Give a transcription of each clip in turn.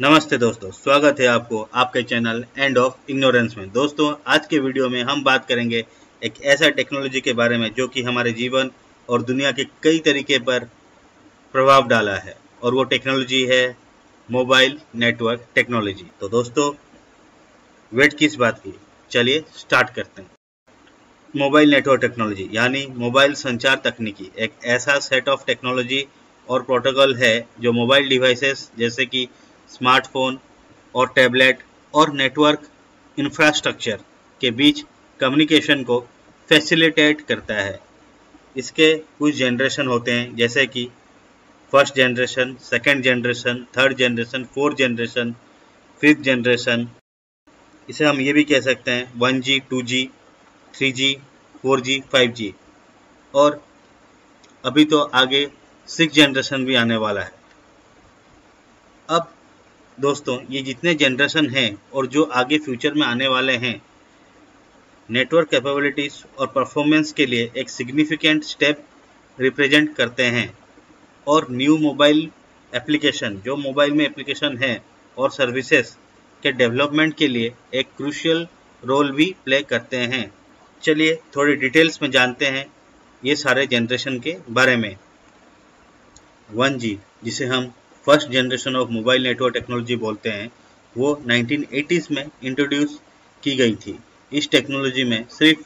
नमस्ते दोस्तों, स्वागत है आपको आपके चैनल एंड ऑफ़ इग्नोरेंस में। दोस्तों, आज के वीडियो में हम बात करेंगे एक ऐसा टेक्नोलॉजी के बारे में जो कि हमारे जीवन और दुनिया के कई तरीके पर प्रभाव डाला है, और वो टेक्नोलॉजी है मोबाइल नेटवर्क टेक्नोलॉजी तो दोस्तों वेट किस बात की? चलिए स्टार्ट करते हैं। मोबाइल नेटवर्क टेक्नोलॉजी यानी मोबाइल संचार तकनीकी, एक ऐसा सेट ऑफ़ टेक्नोलॉजी और प्रोटोकॉल है जो मोबाइल डिवाइसेस जैसे कि स्मार्टफ़ोन और टैबलेट और नेटवर्क इंफ्रास्ट्रक्चर के बीच कम्युनिकेशन को फैसिलिटेट करता है। इसके कुछ जनरेशन होते हैं, जैसे कि first generation second generation third generation fourth generation fifth generation इसे हम ये भी कह सकते हैं one G two G three G four G five G और अभी तो आगे सिक्स जनरेशन भी आने वाला है। अब दोस्तों, ये जितने जनरेशन हैं और जो आगे फ्यूचर में आने वाले हैं नेटवर्क कैपेबिलिटीज और परफॉर्मेंस के लिए एक सिग्निफिकेंट स्टेप रिप्रेजेंट करते हैं। और न्यू मोबाइल एप्लीकेशन जो मोबाइल में एप्लीकेशन है और सर्विसेज़ के डेवलपमेंट के लिए एक क्रूशियल रोल भी प्ले करते हैं। चलिए, थोड़ी डिटेल्स में जानते हैं ये सारे जनरेशन के बारे में। वन जी, जिसे हम first generation of mobile network technology बोलते हैं, वो 1980s में इंट्रोड्यूस की गई थी। इस टेक्नोलॉजी में सिर्फ़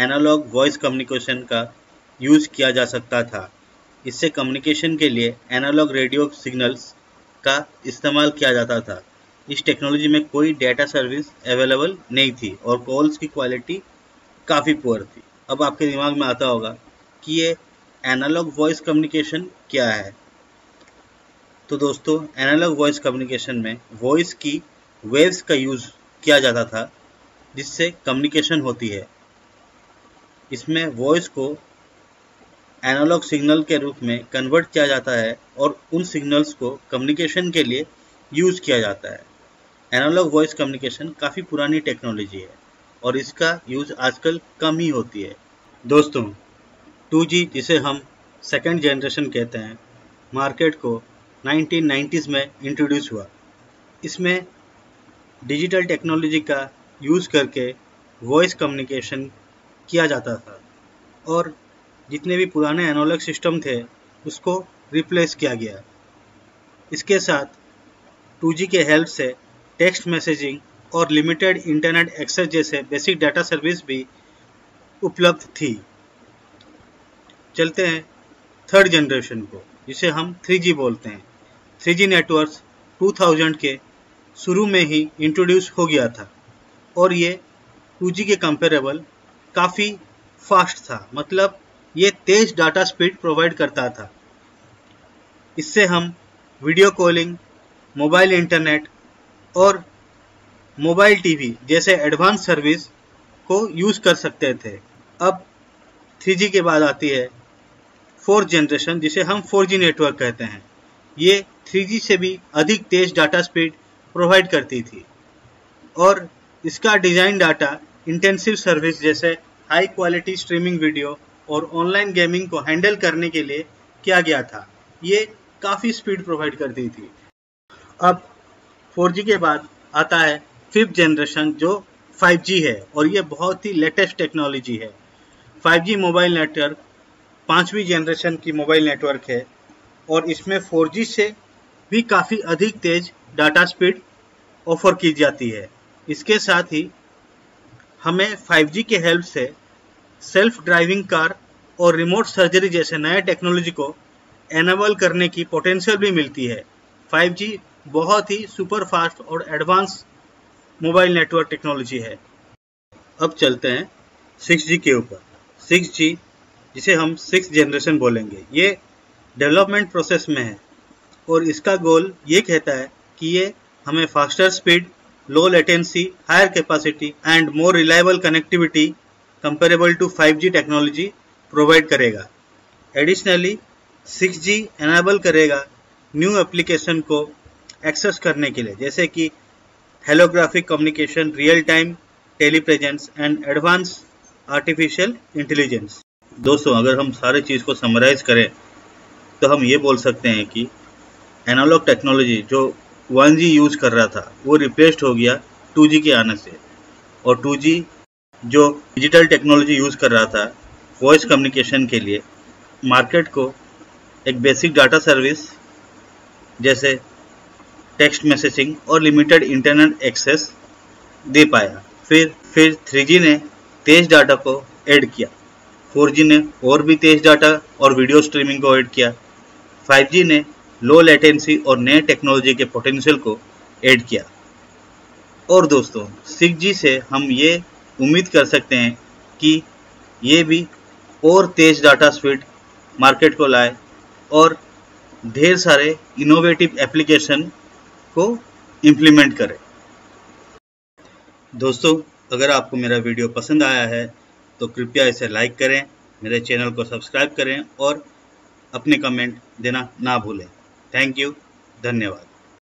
एनालॉग वॉइस कम्युनिकेशन का यूज़ किया जा सकता था। इससे कम्युनिकेशन के लिए एनालॉग रेडियो सिग्नल्स का इस्तेमाल किया जाता था। इस टेक्नोलॉजी में कोई डेटा सर्विस अवेलेबल नहीं थी और कॉल्स की क्वालिटी काफ़ी पुअर थी। अब आपके दिमाग में आता होगा कि ये एनालॉग वॉइस कम्युनिकेशन क्या है? तो दोस्तों एनालॉग वॉइस कम्युनिकेशन में वॉइस की वेव्स का यूज़ किया जाता था, जिससे कम्युनिकेशन होती है। इसमें वॉइस को एनालॉग सिग्नल के रूप में कन्वर्ट किया जाता है और उन सिग्नल्स को कम्युनिकेशन के लिए यूज़ किया जाता है। एनालॉग वॉइस कम्युनिकेशन काफ़ी पुरानी टेक्नोलॉजी है और इसका यूज़ आजकल कम ही होती है। दोस्तों 2G जिसे हम सेकेंड जनरेशन कहते हैं मार्केट को 1990s में इंट्रोड्यूस हुआ। इसमें डिजिटल टेक्नोलॉजी का यूज़ करके वॉइस कम्युनिकेशन किया जाता था और जितने भी पुराने एनोलॉग सिस्टम थे, उसको रिप्लेस किया गया। इसके साथ 2G के हेल्प से टेक्स्ट मैसेजिंग और लिमिटेड इंटरनेट एक्सेस जैसे बेसिक डाटा सर्विस भी उपलब्ध थी। चलते हैं थर्ड जनरेशन को, जिसे हम 3G बोलते हैं। 3G नेटवर्क 2000 के शुरू में ही इंट्रोड्यूस हो गया था। और ये 2G के कंपेरेबल काफ़ी फास्ट था। मतलब ये तेज डाटा स्पीड प्रोवाइड करता था। इससे हम वीडियो कॉलिंग मोबाइल इंटरनेट और मोबाइल टीवी जैसे एडवांस सर्विस को यूज़ कर सकते थे। अब 3G के बाद आती है फोर्थ जनरेशन जिसे हम 4G नेटवर्क कहते हैं। ये 3G से भी अधिक तेज डाटा स्पीड प्रोवाइड करती थी। और इसका डिज़ाइन डाटा इंटेंसिव सर्विस जैसे हाई क्वालिटी स्ट्रीमिंग वीडियो और ऑनलाइन गेमिंग को हैंडल करने के लिए किया गया था। ये काफ़ी स्पीड प्रोवाइड करती थी। अब 4G के बाद आता है फिफ्थ जनरेशन जो 5G है और ये बहुत ही लेटेस्ट टेक्नोलॉजी है। 5G मोबाइल नेटवर्क पांचवी जनरेशन की मोबाइल नेटवर्क है। और इसमें 4G से भी काफ़ी अधिक तेज डाटा स्पीड ऑफ़र की जाती है। इसके साथ ही हमें 5G के हेल्प से सेल्फ ड्राइविंग कार और रिमोट सर्जरी जैसे नए टेक्नोलॉजी को एनेबल करने की पोटेंशियल भी मिलती है। 5G बहुत ही सुपर फास्ट और एडवांस मोबाइल नेटवर्क टेक्नोलॉजी है। अब चलते हैं 6G के ऊपर। 6G जिसे हम सिक्स जनरेशन बोलेंगे। ये डेवलपमेंट प्रोसेस में है। और इसका गोल ये कहता है कि ये हमें faster speed low latency higher capacity and more reliable connectivity comparable to 5G technology provide करेगा। एडिशनली 6G एनेबल करेगा न्यू एप्लीकेशन को एक्सेस करने के लिए, जैसे कि holographic communication real time telepresence and advance artificial intelligence दोस्तों, अगर हम सारे चीज़ को समराइज करें तो हम ये बोल सकते हैं कि एनालॉग टेक्नोलॉजी जो वन जी यूज़ कर रहा था, वो रिप्लेस्ड हो गया टू जी के आने से। और टू जी जो डिजिटल टेक्नोलॉजी यूज़ कर रहा था वॉइस कम्युनिकेशन के लिए मार्केट को एक बेसिक डाटा सर्विस जैसे टेक्स्ट मैसेजिंग और लिमिटेड इंटरनेट एक्सेस दे पाया। फिर फिर थ्री ने तेज डाटा को ऐड किया। 4G ने और भी तेज डाटा और वीडियो स्ट्रीमिंग को ऐड किया। 5G ने लो लेटेंसी और नए टेक्नोलॉजी के पोटेंशियल को ऐड किया। और दोस्तों 6G से हम ये उम्मीद कर सकते हैं कि ये भी और तेज डाटा स्पीड मार्केट को लाए और ढेर सारे इनोवेटिव एप्लीकेशन को इम्प्लीमेंट करें। दोस्तों, अगर आपको मेरा वीडियो पसंद आया है तो कृपया इसे लाइक करें, मेरे चैनल को सब्सक्राइब करें और अपने कमेंट देना ना भूलें। थैंक यू धन्यवाद।